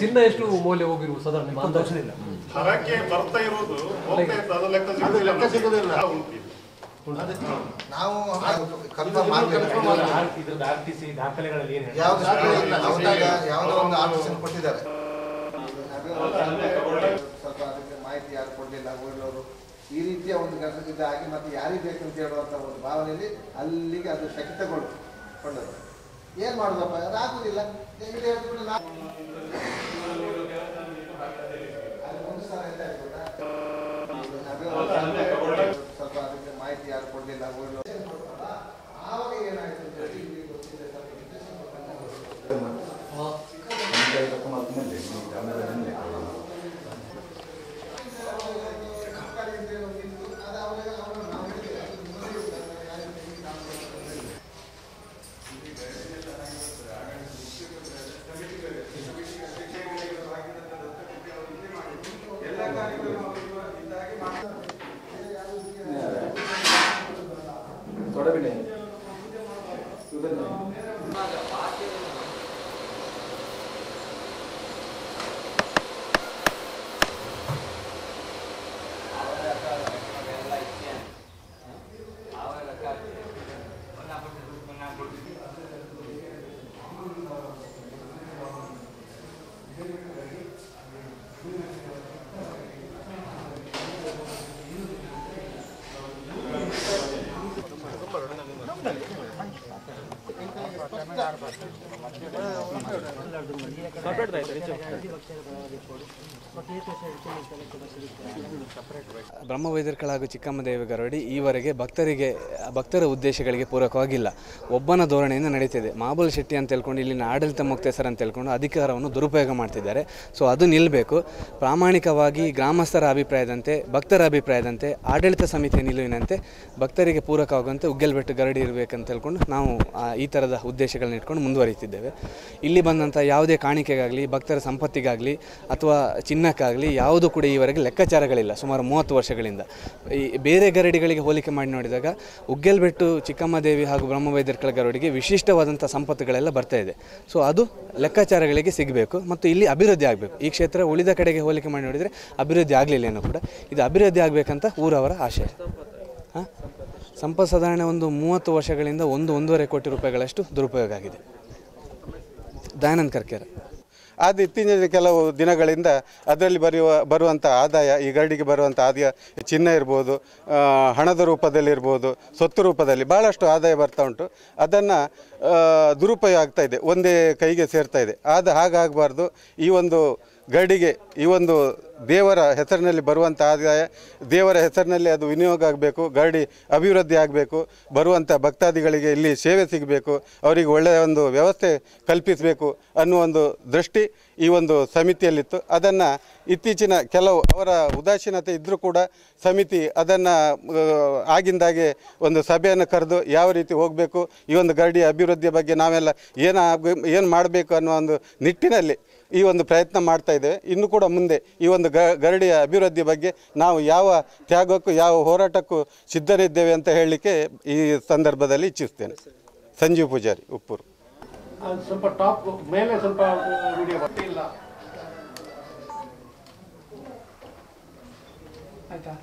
ಚಿನ್ನ ಎಷ್ಟು ಮೌಲ್ಯ ಹೋಗಿರ್ಬೋದು ಸಾಧಾರಣ ಹರಕೆ ಬರ್ತಾ ಇರೋದು. ನಾವು ಕನ್ಫರ್ಮ್ ಮಾಡಬೇಕು. ಆರ್ ಟಿ ಸಿ ದಾಖಲೆಗಳಲ್ಲಿ ಯಾವ್ದು ಒಂದು ಕೊಟ್ಟಿದ್ದಾರೆ. ಸ್ವಲ್ಪ ಅದಕ್ಕೆ ಮಾಹಿತಿ ಯಾರು ಕೊಡಲಿಲ್ಲ ಊರಿನವರು. ಈ ರೀತಿಯ ಒಂದು ಕೆಲಸದಿಂದ ಆಗಿ ಮತ್ತೆ ಯಾರಿಗೆ ಬೇಕು ಅಂತ ಹೇಳುವಂತ ಒಂದು ಭಾವನೆಯಲ್ಲಿ ಅಲ್ಲಿಗೆ ಅದು ಶಕ್ತಗೊಂಡು ಕೊಂಡದ್ದು ಏನು ಮಾಡುದಪ್ಪ? ಅದು ಆಗುದಿಲ್ಲ. ಹೇಳ್ಬಿಟ್ಟು ಅದು ಒಂದು ಸಲ ಎಂತ ಆಯ್ತು do. Altyazı M.K. ಬ್ರಹ್ಮವೈದ್ಯರ್ಕಳ ಹಾಗೂ ಚಿಕ್ಕಮ್ಮದೇವಿ ಗರಡಿ ಈವರೆಗೆ ಭಕ್ತರಿಗೆ, ಭಕ್ತರ ಉದ್ದೇಶಗಳಿಗೆ ಪೂರಕವಾಗಿಲ್ಲ. ಒಬ್ಬನ ಧೋರಣೆಯಿಂದ ನಡೀತಿದೆ. ಮಾಬಲ್ ಶೆಟ್ಟಿ ಅಂತ ಹೇಳ್ಕೊಂಡು, ಇಲ್ಲಿನ ಆಡಳಿತ ಮುಕ್ತೇಸರ್ ಅಂತ ಹೇಳ್ಕೊಂಡು ಅಧಿಕಾರವನ್ನು ದುರುಪಯೋಗ ಮಾಡ್ತಿದ್ದಾರೆ. ಸೊ, ಅದು ನಿಲ್ಲಬೇಕು ಪ್ರಾಮಾಣಿಕವಾಗಿ ಗ್ರಾಮಸ್ಥರ ಅಭಿಪ್ರಾಯದಂತೆ, ಭಕ್ತರ ಅಭಿಪ್ರಾಯದಂತೆ, ಆಡಳಿತ ಸಮಿತಿಯ ನಿಲುವಿನಂತೆ ಭಕ್ತರಿಗೆ ಪೂರಕವಾಗುವಂತೆ ಉಗ್ಗೆಲ್ಬೆಟ್ಟು ಗರಡಿ ಇರಬೇಕಂತ ಹೇಳ್ಕೊಂಡು ನಾವು ಈ ಥರದ ಉದ್ದೇಶಗಳನ್ನ ಇಟ್ಕೊಂಡು ಮುಂದುವರಿತಿದ್ದೇವೆ ಇಲ್ಲಿ ಬಂದಂಥ ಯಾವುದೇ ಕಾಣಿಕೆಗಾಗಲಿ, ಭಕ್ತರ ಸಂಪತ್ತಿಗಾಗಲಿ ಅಥವಾ ಚಿನ್ನಕ್ಕಾಗಲಿ ಯಾವುದು ಕೂಡ ಈವರೆಗೆ ಲೆಕ್ಕಾಚಾರಗಳಿಲ್ಲ, ಸುಮಾರು ಮೂವತ್ತು ವರ್ಷಗಳಿಂದ. ಈ ಬೇರೆ ಗರಡಿಗಳಿಗೆ ಹೋಲಿಕೆ ಮಾಡಿ ನೋಡಿದಾಗ ಉಗ್ಗೆಲ್ಬೆಟ್ಟು, ಚಿಕ್ಕಮ್ಮದೇವಿ ಹಾಗೂ ಬ್ರಹ್ಮವೈದ್ಯರ್ಕಳ ಗರಡಿಗೆ ವಿಶಿಷ್ಟವಾದಂಥ ಸಂಪತ್ತುಗಳೆಲ್ಲ ಬರ್ತಾ ಇದೆ. ಸೊ ಅದು ಲೆಕ್ಕಾಚಾರಗಳಿಗೆ ಸಿಗಬೇಕು ಮತ್ತು ಇಲ್ಲಿ ಅಭಿವೃದ್ಧಿ ಆಗಬೇಕು. ಈ ಕ್ಷೇತ್ರ ಉಳಿದ ಕಡೆಗೆ ಹೋಲಿಕೆ ಮಾಡಿ ನೋಡಿದರೆ ಅಭಿವೃದ್ಧಿ ಆಗಲಿಲ್ಲ ಏನೋ ಕೂಡ. ಇದು ಅಭಿವೃದ್ಧಿ ಆಗಬೇಕಂತ ಊರವರ ಆಶಯ. ಹಾಂ? ಸಂಪತ್ ಸಾಧಾರಣ ಒಂದು ಮೂವತ್ತು ವರ್ಷಗಳಿಂದ ಒಂದು ಒಂದೂವರೆ ಕೋಟಿ ರೂಪಾಯಿಗಳಷ್ಟು ದುರುಪಯೋಗ ಆಗಿದೆ. ದಯಾನಂದ್ ಕರ್ಕೇರ. ಅದು ಇತ್ತೀಚಿನ ಕೆಲವು ದಿನಗಳಿಂದ ಅದರಲ್ಲಿ ಬರೆಯುವ ಬರುವಂಥ ಆದಾಯ, ಈ ಗರಡಿಗೆ ಬರುವಂಥ ಆದಾಯ ಚಿನ್ನ ಇರ್ಬೋದು ಹಣದ ರೂಪದಲ್ಲಿ ಇರ್ಬೋದು, ಸ್ವತ್ತು ರೂಪದಲ್ಲಿ ಭಾಳಷ್ಟು ಆದಾಯ ಬರ್ತಾ ಉಂಟು. ಅದನ್ನು ದುರುಪಯೋಗ ಆಗ್ತಾ ಇದೆ, ಒಂದೇ ಕೈಗೆ ಸೇರ್ತಾ ಇದೆ. ಆದ ಹಾಗಾಗಬಾರ್ದು ಈ ಒಂದು ಗರಡಿಗೆ ಈ ಒಂದು ದೇವರ ಹೆಸರಿನಲ್ಲಿ ಬರುವಂಥ ಆದಾಯ, ದೇವರ ಹೆಸರಿನಲ್ಲಿ ಅದು ವಿನಿಯೋಗ ಆಗಬೇಕು ಗರಡಿ ಅಭಿವೃದ್ಧಿ ಆಗಬೇಕು, ಬರುವಂಥ ಭಕ್ತಾದಿಗಳಿಗೆ ಇಲ್ಲಿ ಸೇವೆ ಸಿಗಬೇಕು, ಅವರಿಗೆ ಒಳ್ಳೆಯ ಒಂದು ವ್ಯವಸ್ಥೆ ಕಲ್ಪಿಸಬೇಕು ಅನ್ನುವ ಒಂದು ದೃಷ್ಟಿ ಈ ಒಂದು ಸಮಿತಿಯಲ್ಲಿತ್ತು. ಅದನ್ನು ಇತ್ತೀಚಿನ ಕೆಲವು ಅವರ ಉದಾಸೀನತೆ ಇದ್ದರೂ ಕೂಡ ಸಮಿತಿ ಅದನ್ನು ಆಗಿಂದಾಗೆ ಒಂದು ಸಭೆಯನ್ನು ಕರೆದು ಯಾವ ರೀತಿ ಹೋಗಬೇಕು, ಈ ಒಂದು ಗರಡಿ ಅಭಿವೃದ್ಧಿಯ ಬಗ್ಗೆ ನಾವೆಲ್ಲ ಏನು ಏನು ಮಾಡಬೇಕು ಅನ್ನೋ ಒಂದು ನಿಟ್ಟಿನಲ್ಲಿ ಈ ಒಂದು ಪ್ರಯತ್ನ ಮಾಡ್ತಾ ಇದ್ದೇವೆ. ಇನ್ನು ಕೂಡ ಮುಂದೆ ಈ ಒಂದು ಗ ಗರಡಿಯ ಅಭಿವೃದ್ಧಿ ಬಗ್ಗೆ ನಾವು ಯಾವ ತ್ಯಾಗಕ್ಕೂ ಯಾವ ಹೋರಾಟಕ್ಕೂ ಸಿದ್ಧರಿದ್ದೇವೆ ಅಂತ ಹೇಳಲಿಕ್ಕೆ ಈ ಸಂದರ್ಭದಲ್ಲಿ ಇಚ್ಛಿಸ್ತೇನೆ ಸಂಜೀವ್ ಪೂಜಾರಿ ಉಪ್ಪೂರು. ಸ್ವಲ್ಪ ಟಾಪ್ ಮೇಲೆ ಸ್ವಲ್ಪ ವಿಡಿಯೋ ಇಲ್ಲ. ಆಯ್ತಾ?